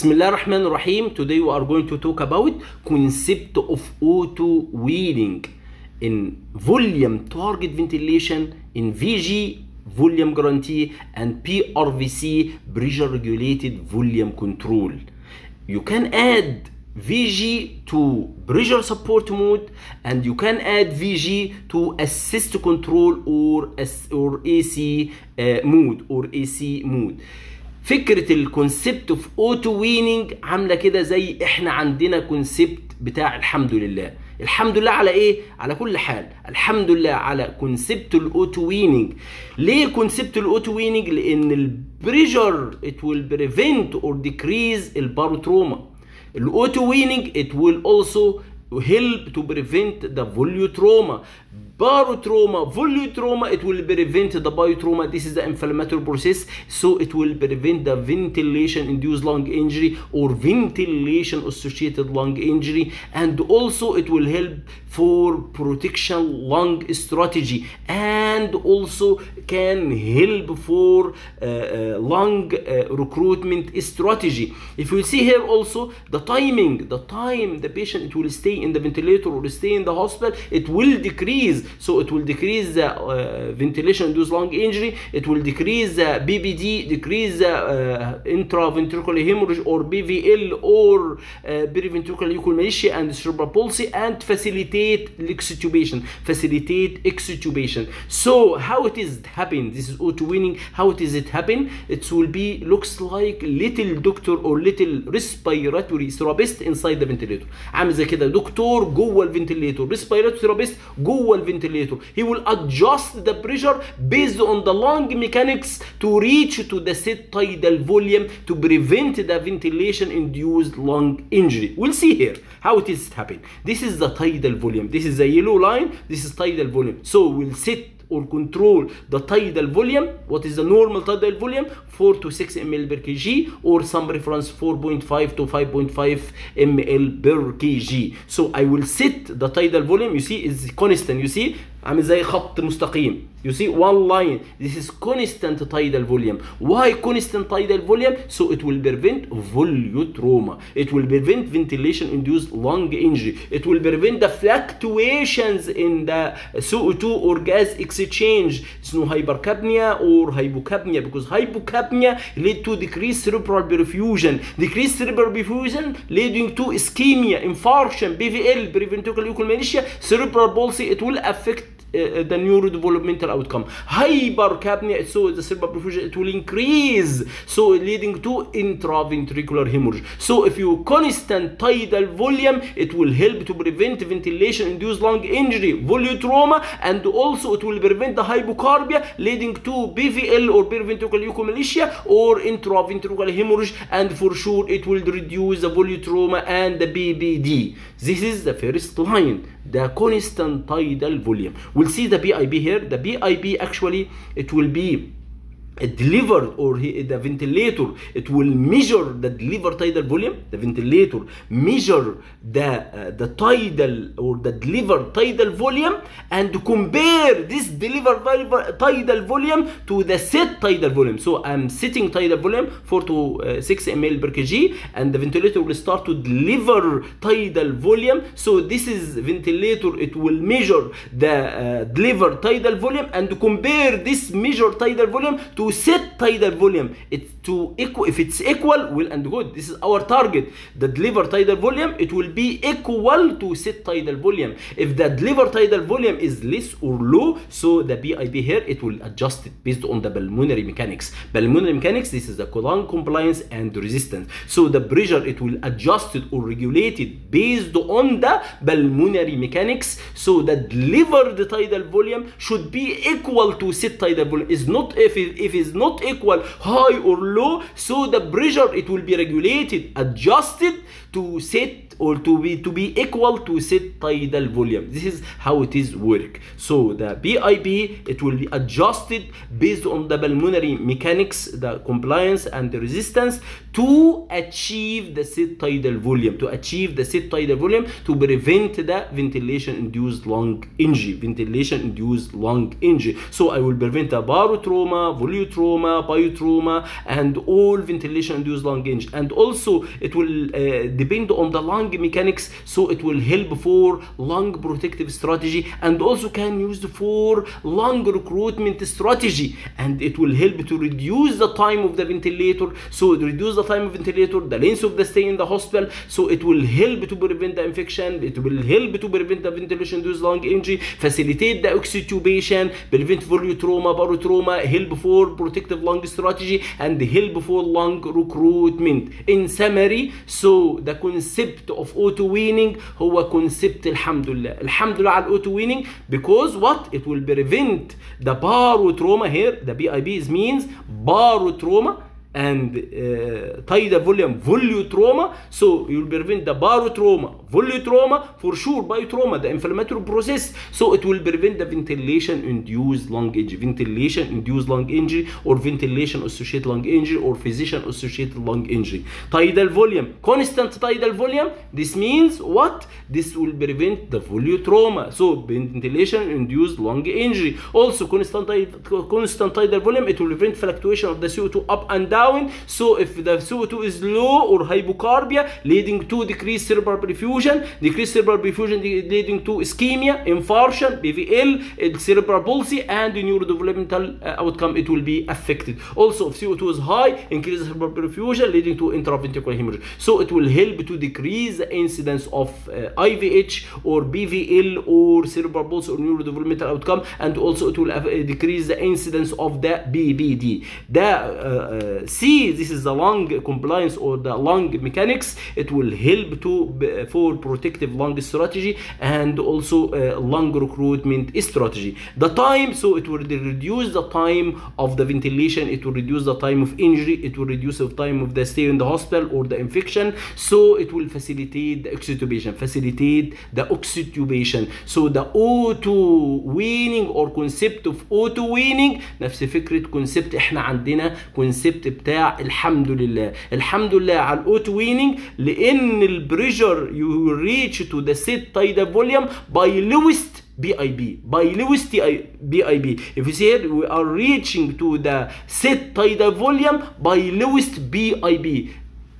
Bismillah ar-Rahman ar-Rahim. Today we are going to talk about concept of auto weaning in volume target ventilation in VG volume guarantee and PRVC pressure regulated volume control. You can add VG to pressure support mode and you can add VG to assist control or or AC uh, mode or AC mode. فكرة الكونسبت اوف اوتو ويننج عاملة كده زي إحنا عندنا كونسبت بتاع الحمد لله. الحمد لله على إيه؟ على كل حال. الحمد لله على كونسبت الاوتو ويننج ليه كونسبت الاوتو ويننج لأن البريشر ات ويل بريفنت اور ديكريز الباروتروما الاوتو ويننج ات ويل also help to prevent the volutrauma. Barotrauma volutrauma it will prevent the biotrauma this is the inflammatory process so it will prevent the ventilation induced lung injury or ventilation associated lung injury. And also it will help for protection lung strategy and also can help for uh, uh, lung uh, recruitment strategy. If you see here also the timing the time the patient it will stay in the ventilator or stay in the hospital it will decrease so it will decrease the uh, ventilation induced lung injury. It will decrease the BBD decrease the uh, intraventricular hemorrhage or BVL or uh, periventricular leukomalacia and cerebral palsy and facilitate extubation facilitate extubation. So how it is happening? this is auto weaning. How it is it happen? It will be looks like little doctor or little respiratory therapist inside the ventilator. عامل زي كده دكتور جوه الفنتليتور respiratory therapist جوه الفنتليتور he will adjust the pressure based on the lung mechanics to reach to the set tidal volume to prevent the ventilation induced lung injury. We'll see here how it is happening. this is the tidal volume. This is the yellow line. This is tidal volume. So we'll set or control the tidal volume what is the normal tidal volume? 4 to 6 ml per kg or some reference 4.5 to 5.5 ml per kg. So i will set the tidal volume you see is constant you see عامل زي خط مستقيم you see one line this is constant tidal volume why constant tidal volume so it will prevent volutrauma it will prevent ventilation induced lung injury it will prevent the fluctuations in the CO2 or gas exchange اسمه hypercapnia or hypocapnia because hypocapnia lead to decreased cerebral perfusion decreased cerebral perfusion leading to ischemia infarction BVL preventricular leukomalacia cerebral palsy it will affect uh, the neurodevelopmental outcome. Hypercapnia, so the cerebral perfusion, it will increase, so leading to intraventricular hemorrhage. So if you constant tidal volume, it will help to prevent ventilation-induced lung injury, volutrauma, and also it will prevent the hypocarbia, leading to BVL or periventricular leukomalacia or intraventricular hemorrhage, and for sure it will reduce the volutrauma and the BBD. This is the first line, the constant tidal volume. We'll see the BIB here. The BIB actually it will be delivered or he, the ventilator it will measure the delivered tidal volume the ventilator measure the uh, the tidal or the delivered tidal volume and compare this delivered tidal volume to the set tidal volume. So i'm setting tidal volume 4 to uh, 6 ml per kg and the ventilator will start to deliver tidal volume. So this is ventilator it will measure the uh, tidal volume and compare this measured tidal volume to set tidal volume it's to equal if it's equal well and good. This is our target. The delivered tidal volume it will be equal to set tidal volume. If the delivered tidal volume is less or low so the bib here it will adjust it based on the pulmonary mechanics. Pulmonary mechanics this is the lung compliance and resistance. So the pressure it will adjust it or regulate it based on the pulmonary mechanics. So the delivered tidal volume should be equal to set tidal volume. Is not if it, if is not equal high or low so the pressure it will be regulated adjusted to set or to be to be equal to set tidal volume. This is how it is work. So the bib it will be adjusted based on the pulmonary mechanics the compliance and the resistance to achieve the set tidal volume to achieve the set tidal volume to prevent the ventilation induced lung injury ventilation induced lung injury. So i will prevent the barotrauma volutrauma biotrauma and all ventilation induced lung injury and also it will uh, depend on the lung mechanics so it will help for lung protective strategy and also can used for lung recruitment strategy. And it will help to reduce the time of the ventilator so reduce the time of ventilator the length of the stay in the hospital so it will help to prevent the infection it will help to prevent the ventilation induced lung injury facilitate the oxytubation prevent volutrauma barotrauma help for protective lung strategy and help for lung recruitment in summary so the concept of auto weaning هو concept الحمد لله الحمد لله على الاوتو weaning because what it will prevent the barotrauma here the BIB means barotrauma and uh, tidal volume volutrauma so you will prevent the barotrauma volutrauma for sure biotrauma the inflammatory process. So it will prevent the ventilation induced lung injury ventilation induced lung injury or ventilation associated lung injury or physician associated lung injury. Tidal volume constant tidal volume this means what? This will prevent the volutrauma so ventilation induced lung injury. Also constant constant tidal volume it will prevent fluctuation of the CO2 up and down down so if the CO2 is low or hypocarbia leading to decreased cerebral perfusion. Decreased cerebral perfusion leading to ischemia infarction BVL cerebral palsy and the neurodevelopmental uh, outcome it will be affected. Also if CO2 is high increased cerebral perfusion leading to intraventricular hemorrhage. So it will help to decrease the incidence of uh, IVH or BVL or cerebral palsy or neurodevelopmental outcome and also it will decrease the incidence of the BBD the uh, see this is the lung compliance or the lung mechanics it will help to for protective lung strategy and also uh, lung recruitment strategy the time so it will reduce the time of the ventilation it will reduce the time of injury it will reduce the time of the stay in the hospital or the infection so it will facilitate the oxytubation facilitate the oxytubation so the auto weaning or concept of auto weaning نفس فكره كونسبت احنا عندنا كونسبت بتاع الحمد لله الحمد لله على الاوتو ويننج لأن البريشر يو ريتش تو ذا سيت تايدا فوليوم باي لويست BIB by Lewis BIB if you see here we are reaching to the set tidal volume by lowest BIB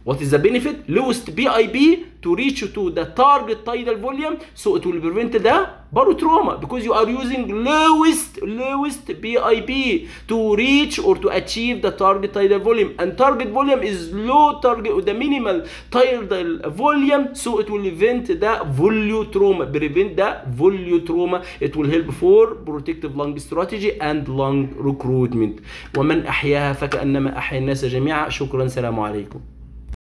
what is the benefit lowest BIB to reach to the target tidal volume so it will prevent the barotrauma because you are using lowest lowest BIB to reach or to achieve the target tidal volume and target volume is low target the minimal tidal volume so it will prevent the volutrauma prevent the volutrauma it will help for protective lung strategy and lung recruitment ومن أحياها فكأنما أحيا الناس جميعا شكرا سلام عليكم